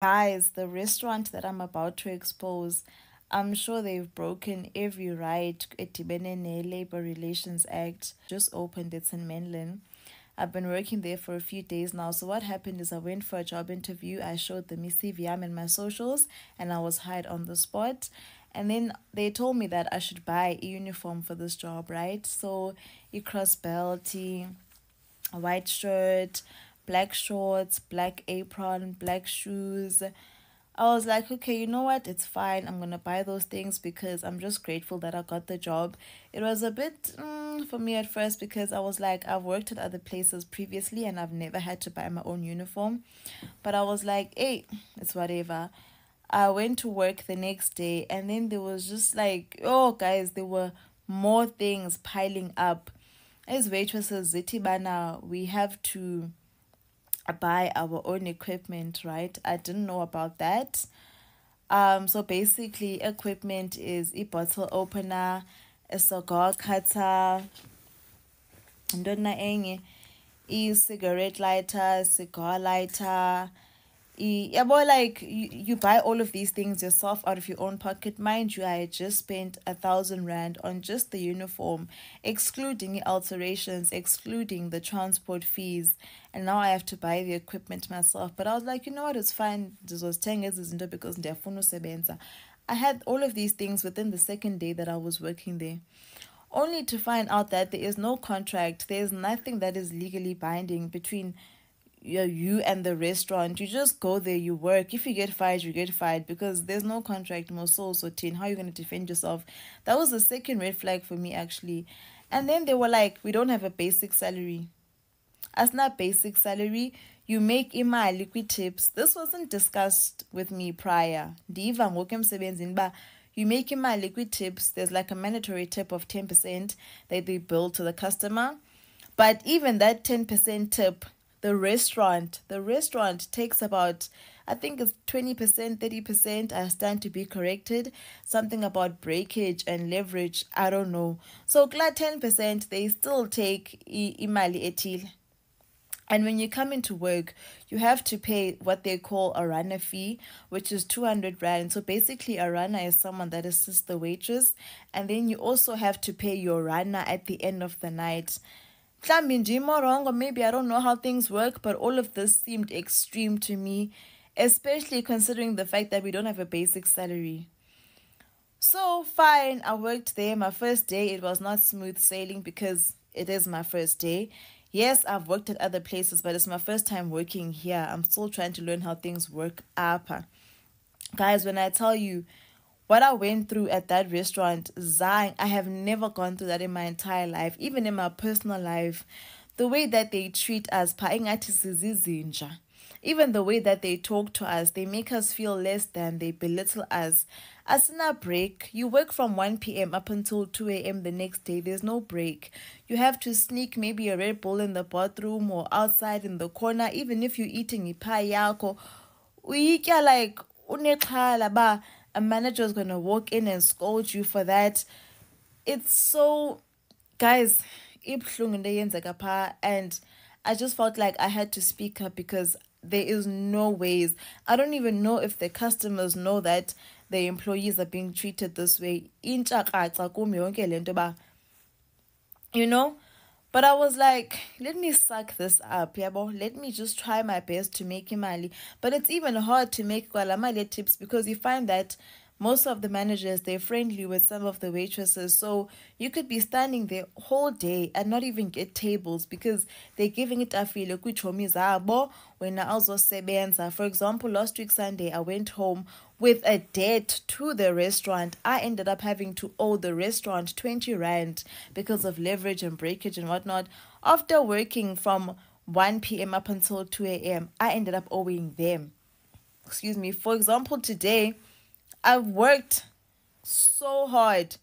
Guys, the restaurant that I'm about to expose, I'm sure they've broken every right the Labor Relations Act. Just opened it's in Menlyn. I've been working there for a few days now. So what happened is I went for a job interview. I showed them my CV and my socials, and I was hired on the spot. And then they told me that I should buy a uniform for this job, right? So a cross belt, a white shirt, black shorts, black apron, black shoes. I was like, okay, you know what? It's fine. I'm going to buy those things because I'm just grateful that I got the job. It was a bit mm, for me at first because I was like, I've worked at other places previously and I've never had to buy my own uniform. But I was like, hey, it's whatever. I went to work the next day and then there was just like, oh, guys, there were more things piling up. As waitresses, Zitibana, we have to buy our own equipment, right? I didn't know about that. Um, so basically, equipment is a bottle opener, a cigar cutter, ndona enye, a cigarette lighter, cigar lighter, yeah, but like you, you buy all of these things yourself out of your own pocket. Mind you, I just spent a thousand rand on just the uniform, excluding alterations, excluding the transport fees, and now I have to buy the equipment myself. But I was like, you know what, it's fine. This was 10 years into because sebenza. I had all of these things within the second day that I was working there only to find out that there is no contract, there is nothing that is legally binding between you you and the restaurant you just go there you work. If you get fired you get fired because there's no contract more so so tin how are you going to defend yourself? That was the second red flag for me actually. And then they were like we don't have a basic salary. As not basic salary. You make imali liquid tips. This wasn't discussed with me prior. Ndiva ngoku emsebenzini make imali liquid tips there's like a mandatory tip of 10% that they bill to the customer. But even that 10% tip the restaurant the restaurant takes about i think it's 20% 30% i stand to be corrected something about breakage and leverage i don't know so glad 10% they still take imali etil and when you come into work, you have to pay what they call a runner fee, which is 200 Rand. So basically, a runner is someone that assists the waitress. And then you also have to pay your runner at the end of the night or maybe i don't know how things work but all of this seemed extreme to me especially considering the fact that we don't have a basic salary. So fine i worked there. My first day it was not smooth sailing because it is my first day. Yes i've worked at other places but it's my first time working here. I'm still trying to learn how things work up guys when i tell you what I went through at that restaurant, Zang, I have never gone through that in my entire life, even in my personal life. The way that they treat us, even the way that they talk to us, they make us feel less than, they belittle us. As in a break, you work from 1 p.m. up until 2 a.m. the next day. There's no break. You have to sneak maybe a Red Bull in the bathroom or outside in the corner, even if you're eating a pie yako. We like, unexhala ba a manager is going to walk in and scold you for that. It's so, guys, and I just felt like I had to speak up because there is no ways. I don't even know if the customers know that the employees are being treated this way. You know? But I was like, let me suck this up, yabo. Let me just try my best to make imali. But it's even hard to make kwalamali tips because you find that most of the managers they're friendly with some of the waitresses so you could be standing there whole day and not even get tables because they're giving it a afile kwiitshomi zabo wena awuzosebenza for example last week sunday i went home with a debt to the restaurant. I ended up having to owe the restaurant 20 rand because of leverage and breakage and whatnot. After working from 1 p.m up until 2 a.m i ended up owing them. Excuse me. For example today I've worked so hard,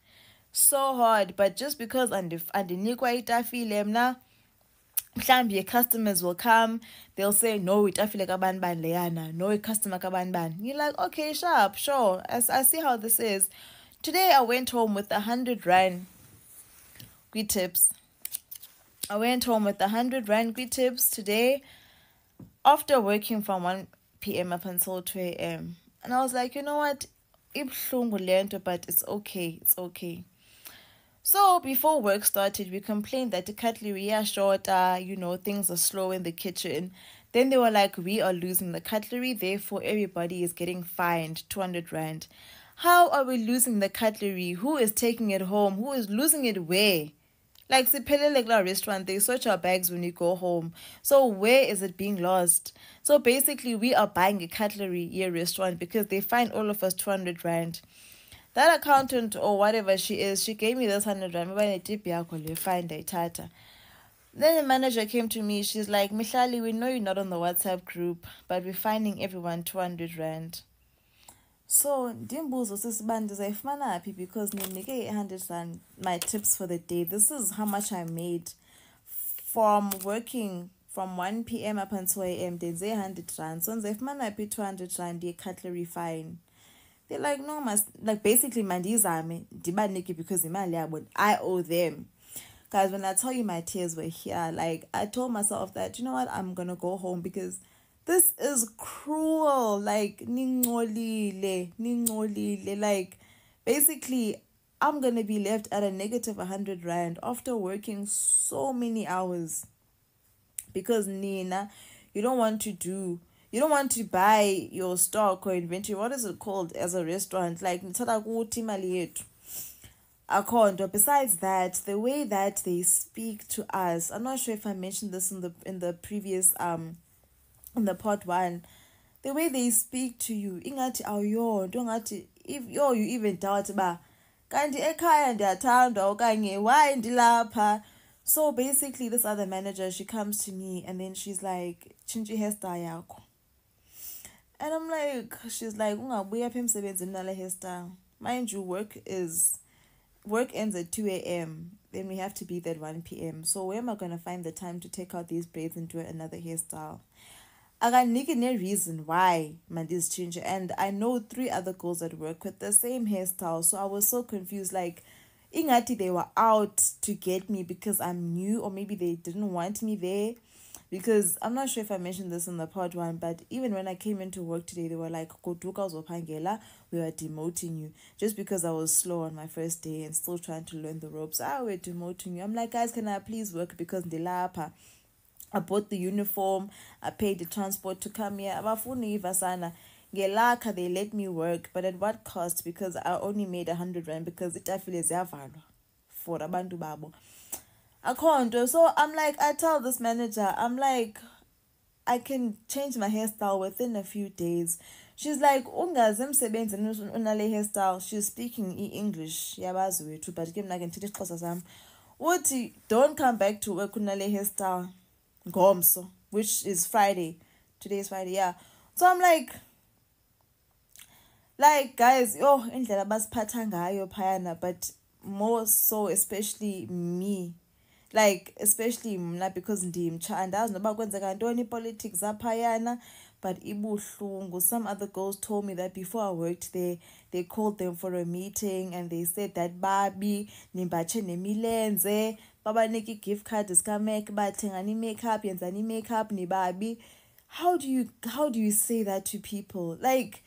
so hard, but just because andinikwa itafile eh, mna mhlawumbi customers will come they'll say no it." I feel like a bani leyana no a customer kabani bani you're like okay sharp sure I, I see how this is today i went home with a hundred rand good tips i went home with a hundred rand good tips today after working from 1 p.m. up until 2 a.m. And I was like, you know what? But it's okay. It's okay. So before work started, we complained that the cutlery are short, uh, you know, things are slow in the kitchen. Then they were like, we are losing the cutlery, therefore everybody is getting fined 200 rand. How are we losing the cutlery? Who is taking it home? Who is losing it where? Like Siphelele Kula restaurant, they search our bags when we go home. So where is it being lost? So basically we are buying a cutlery year restaurant because they find all of us 200 rand. That accountant or whatever she is, she gave me this 100 rand. When I dip find a tata. Then the manager came to me. She's like, Mihlali, we know you're not on the WhatsApp group, but we're finding everyone 200 rand. So ndimbuzo sisiba ndizayifumana phi because ndinike i-hundred rand my tips for the day. This is how much I made from working from 1 p.m. up until a.m. ndenze i-hundred rand. So ndizayifumana phi i-200 rand ye-cutlery fine. They're like, no, must like basically mandizame ndibanike because imali yabo I owe them. Guys, when I tell you my tears were here, like I told myself that, you know what, I'm gonna go home because – this is cruel. Like ningcolile ningcolile. Like basically i'm going to be left at a negative 100 rand after working so many hours. Because nina you don't want to do you don't want to buy your stock or inventory. What is it called as a restaurant? Like akho besides that the way that they speak to us i'm not sure if i mentioned this in the in the previous um in the part one the way they speak to you ingathi awuyonto ngathi yo you even doubt ba kanti ekhaya ndiyathandwa okanye why ndilapha? So basically this other manager she comes to me and then she's like tshintsha hairstyle yakho. And i'm like she's like ungabuya apha emsebenzini nale hairstyle. Mind you work is work ends at 2 a.m then we have to be there at 1 p.m so where am i going to find the time to take out these braids and do another hairstyle akaniki ne-reason why mandizitshintshe and i know three other girls that work with the same hairstyle so i was so confused like ingati they were out to get me because i'm new or maybe they didn't want me there. Because i'm not sure if i mentioned this in the part one but even when i came into work today they were like we were demoting you just because i was slow on my first day and still trying to learn the ropes. I ah, we're demoting you. I'm like guys can i please work because ndilapha I bought the uniform, I paid the transport to come here. Abafuni ivasana. Ngelakha they let me work, but at what cost? Because I only made a hundred rand because itafile ziyavalwa for a abantu babo. Akhonto. So I'm like, I tell this manager, I'm like, I can change my hairstyle within a few days. She's like, ungaze emsebenzini unale hairstyle. She's speaking English. Yabazi wethu, but ke mna ke ndithetha isixhosa sam. Uthi, don't come back to work unale hairstyle ngomso which is friday. Today is friday yeah. So i'm like like guys yo indlela basiphatha ngayo phayana but more so especially me. Like especially mna because ndimtsha andazi noba kwenzeka ntoni ipolitics aphayana but ibu ibuhlungu. Some other girls told me that before i worked there they called them for a meeting and they said that babi nimbatshe nemilenze babanike i-gift card zikamac bathengani i-makeup yenzani i-makeup nibabi how do you how do you say that to people? Like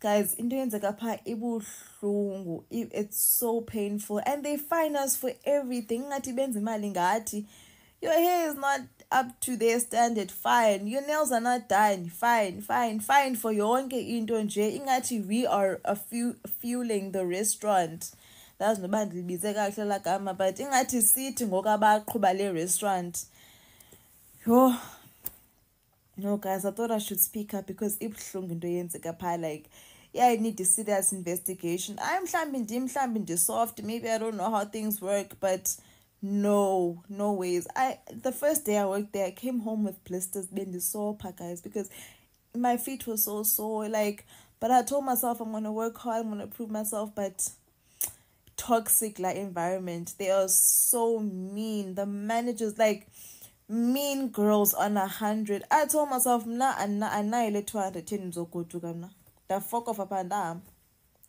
guys into yenzeka phaa ibuhlungu it's so painful and they fine us for everything. Ingathi benza imali your hair is not up to their standard fine. Your nails are not done fine fine fine for yonke into nje. Ingathi we are a few fueling the restaurant ndazi noba ndilibize kakuhle laa gama but ingathi sithi ngoku abaqhuba le restaurant yho. No guys i thought i should speak up because ibuhlungu into yenzeka phaa like yeah i need a serious investigation. I'm mhlawumbi ndim mhlawumbi ndisoft maybe i don't know how things work but no no ways. I the first day i worked there i came home with blisters bendisopha guys because my feet were so sore like but i told myself i'm going to work hard i'm going to prove myself but toxic like environment. They are so mean. The managers like mean girls on a hundred. I told myself mna anayile 200 ten ndizogoduka mna. The fuck off apha ndahamba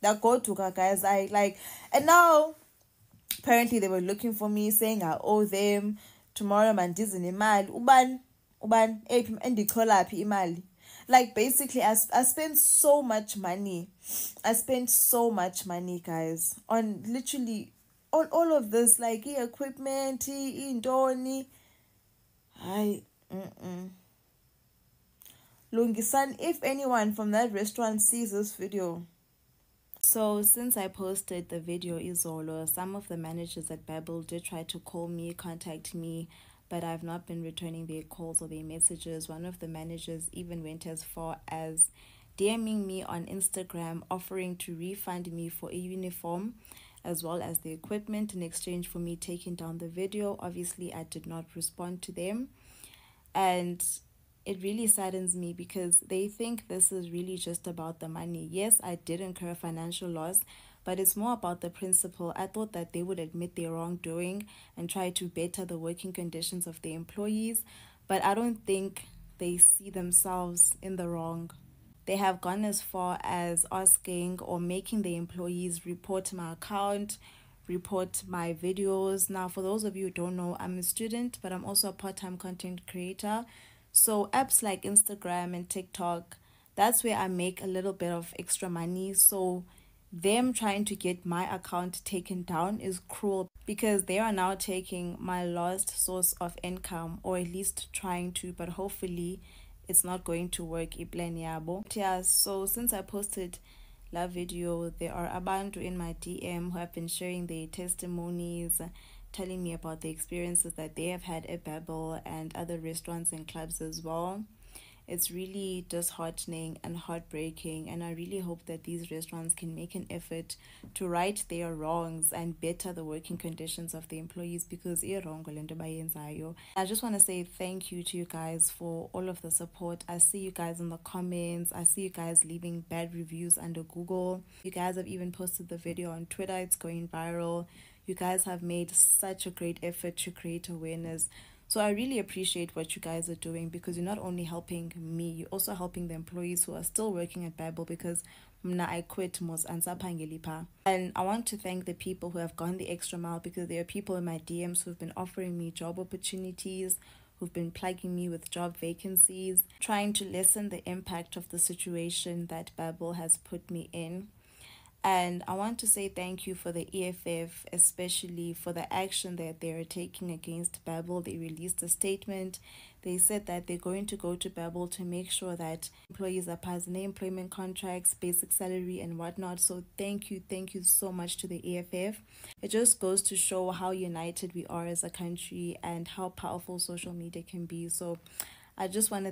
ndagoduka guys. I like and now apparently they were looking for me saying i owe them. Tomorrow mandize nemali. Ubani? Ubani? Eyiphi endichola phi imali like basically I, I spent so much money. I spent so much money guys on literally on all of this like equipment indoni i mm-mm. lungisan if anyone from that restaurant sees this video. So since I posted the video Izolo, some of the managers at Babel did try to call me, contact me, but I've not been returning their calls or their messages. One of the managers even went as far as DMing me on Instagram offering to refund me for a uniform as well as the equipment in exchange for me taking down the video. Obviously, I did not respond to them. And it really saddens me because they think this is really just about the money. Yes, I did incur financial loss, but it's more about the principle. I thought that they would admit their wrongdoing and try to better the working conditions of their employees, but I don't think they see themselves in the wrong. They have gone as far as asking or making the employees report my account, report my videos. Now, for those of you who don't know, I'm a student, but I'm also a part time content creator. So apps like Instagram and TikTok, that's where I make a little bit of extra money. So them trying to get my account taken down is cruel because they are now taking my last source of income or at least trying to, but hopefully it's not going to work Yeah, so since I posted that video, there are abantu in my DM who have been sharing their testimonies telling me about the experiences that they have had at Babel and other restaurants and clubs as well. It's really disheartening and heartbreaking, and I really hope that these restaurants can make an effort to right their wrongs and better the working conditions of the employees because I just want to say thank you to you guys for all of the support. I see you guys in the comments, I see you guys leaving bad reviews under Google. You guys have even posted the video on Twitter, it's going viral you guys have made such a great effort to create awareness. So I really appreciate what you guys are doing because you're not only helping me, you're also helping the employees who are still working at Babel because mna I quit mos ansapangelipa. And I want to thank the people who have gone the extra mile because there are people in my DMs who've been offering me job opportunities, who've been plugging me with job vacancies, trying to lessen the impact of the situation that Babel has put me in. And I want to say thank you for the EFF, especially for the action that they are taking against Babel. They released a statement. They said that they're going to go to Babel to make sure that employees are passing employment contracts, basic salary, and whatnot. So thank you, thank you so much to the EFF. It just goes to show how united we are as a country and how powerful social media can be. So I just want to